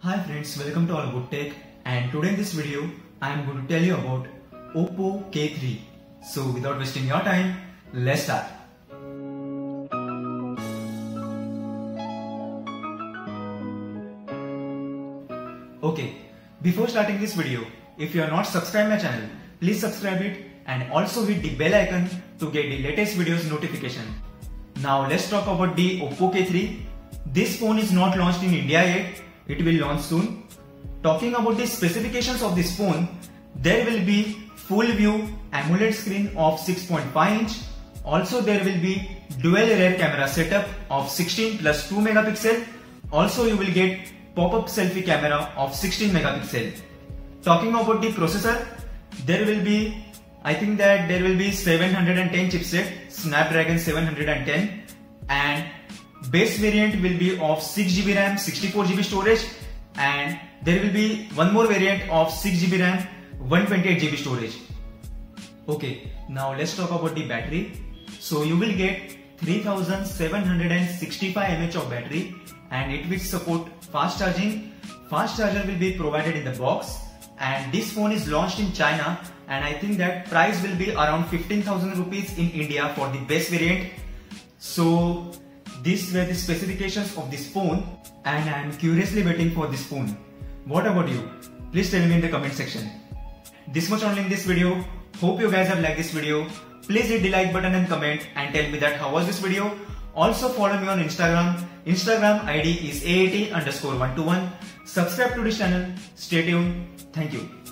Hi friends, welcome to All Good Tech and today in this video I am going to tell you about Oppo K3. So without wasting your time, let's start. Okay, before starting this video, if you are not subscribed my channel, please subscribe it and also hit the bell icon to get the latest videos notification. Now let's talk about the Oppo K3. This phone is not launched in India yet, it will launch soon. Talking about the specifications of this phone, there will be full view AMOLED screen of 6.5 inch. Also there will be dual rear camera setup of 16 plus 2 megapixel. Also you will get pop-up selfie camera of 16 megapixel. Talking about the processor, there will be I think that there will be 710 chipset, Snapdragon 710 and base variant will be of 6GB RAM, 64GB storage and there will be one more variant of 6GB RAM, 128GB storage. Okay, now let's talk about the battery. So you will get 3765 mAh of battery and it will support fast charging. Fast charger will be provided in the box and this phone is launched in China and I think that price will be around 15,000 rupees in India for the base variant. So these were the specifications of this phone and I am curiously waiting for this phone. What about you? Please tell me in the comment section. This much only in this video. Hope you guys have liked this video. Please hit the like button and comment and tell me that how was this video. Also follow me on Instagram. Instagram ID is AAT underscore 121. Subscribe to this channel. Stay tuned. Thank you.